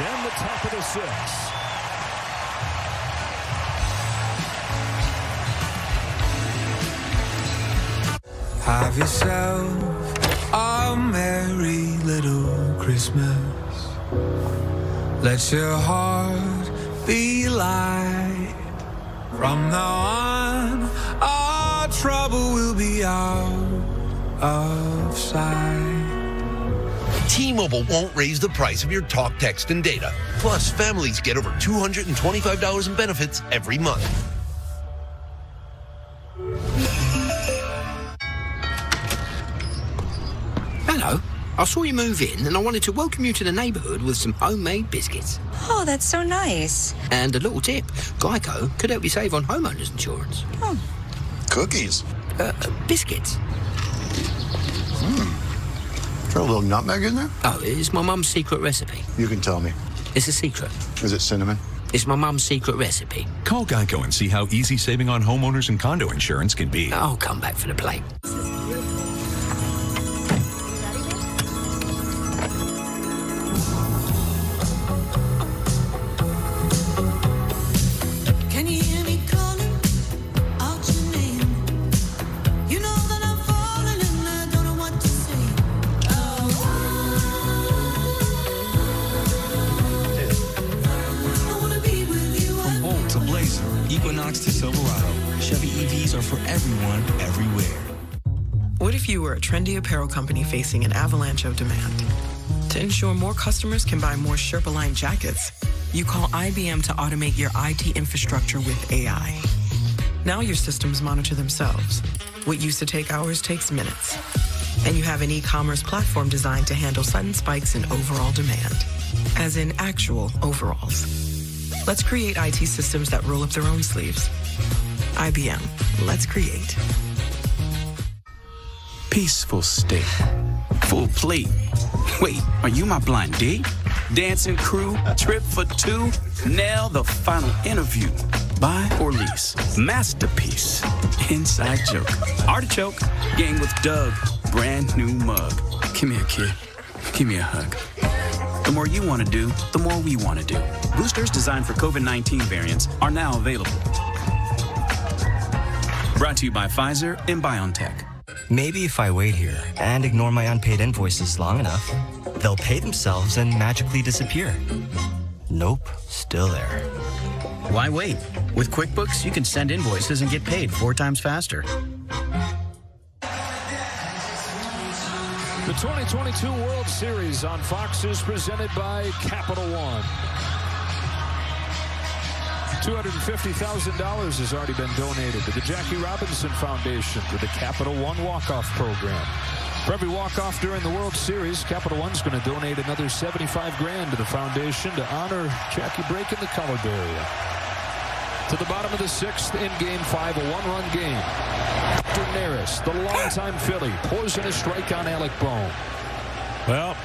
in the top of the sixth. Have yourself a merry little Christmas. Let your heart be light. From now on, our trouble will be out of sight. T-Mobile won't raise the price of your talk, text, and data. Plus, families get over $225 in benefits every month. Hello. I saw you move in and I wanted to welcome you to the neighbourhood with some homemade biscuits. Oh, that's so nice. And a little tip Geico could help you save on homeowners insurance. Oh. Cookies. Uh, uh, biscuits. Got a little nutmeg in there? Oh, it's my mum's secret recipe. You can tell me. It's a secret. Is it cinnamon? It's my mum's secret recipe. Call Geico and see how easy saving on homeowners and condo insurance can be. I'll come back for the plate. Equinox to Silverado, Chevy EVs are for everyone, everywhere. What if you were a trendy apparel company facing an avalanche of demand? To ensure more customers can buy more Sherpa Line jackets, you call IBM to automate your IT infrastructure with AI. Now your systems monitor themselves. What used to take hours takes minutes. And you have an e commerce platform designed to handle sudden spikes in overall demand, as in actual overalls. Let's create IT systems that roll up their own sleeves. IBM, let's create. Peaceful state. Full plate. Wait, are you my blind date? Dancing crew, trip for two, nail the final interview. Buy or lease. Masterpiece. Inside joke. Artichoke. Game with Doug. Brand new mug. Come here, kid. Give me a hug. The more you want to do, the more we want to do. Boosters designed for COVID 19 variants are now available. Brought to you by Pfizer and BioNTech. Maybe if I wait here and ignore my unpaid invoices long enough, they'll pay themselves and magically disappear. Nope, still there. Why wait? With QuickBooks, you can send invoices and get paid four times faster. The 2022 World Series on Fox is presented by Capital One. $250,000 has already been donated to the Jackie Robinson Foundation for the Capital One walk-off program. For every walk-off during the World Series, Capital One's going to donate another 75 grand to the foundation to honor Jackie breaking the color barrier. To the bottom of the sixth in game five, a one-run game. Hector the longtime Phillie, pours a strike on Alec Bohm. Well,